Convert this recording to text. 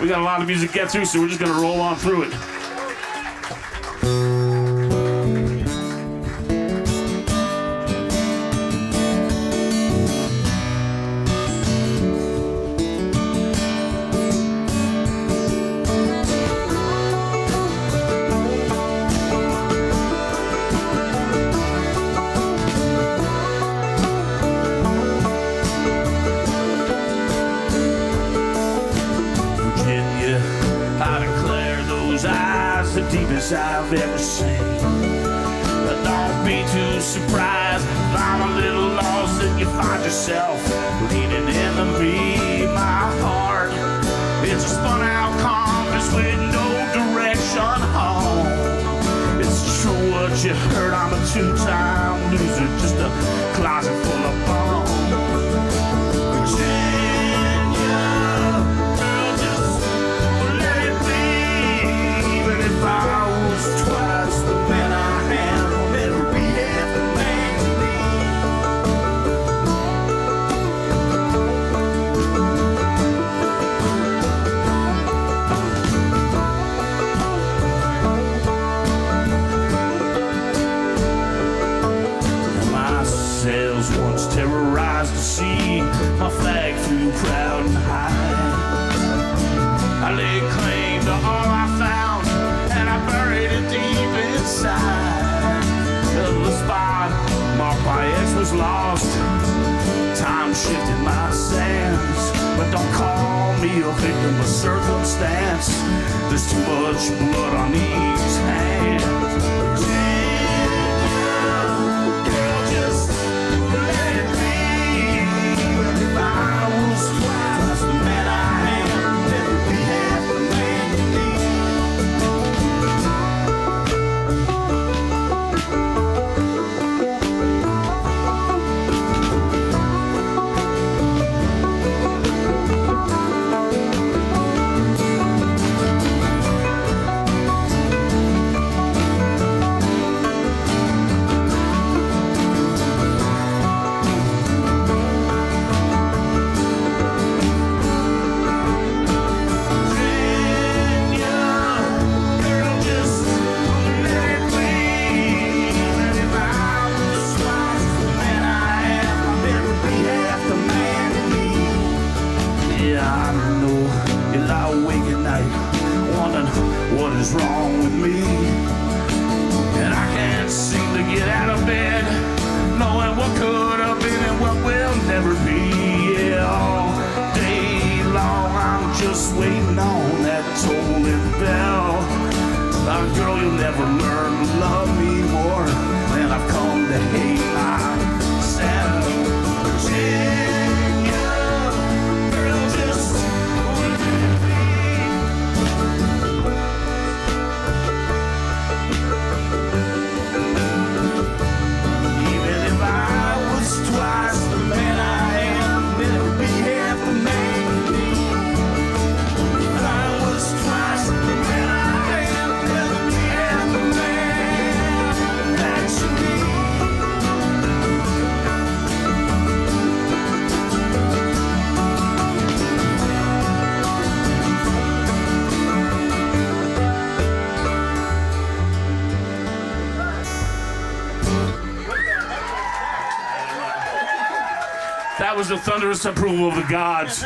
We got a lot of music to get through, so we're just gonna roll on through it. I've ever seen. But don't be too surprised if I'm a little lost and you find yourself leaning into me. My heart is a spun out compass with no direction home. It's true what you heard, I'm a two-time loser, just a closet My flag flew proud and high. I laid claim to all I found, and I buried it deep inside. The spot marked by X was lost. Time shifted my sands, but don't call me a victim of circumstance. There's too much blood on these hands. What is wrong with me? And I can't seem to get out of bed, knowing what could have been and what will never be. Yeah, all day long I'm just waiting on that tolling bell. Uh, girl, you'll never learn to love me more That was the thunderous approval of the gods.